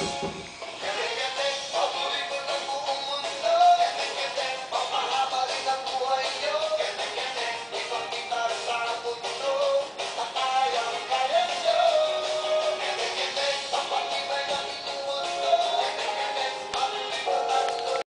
何?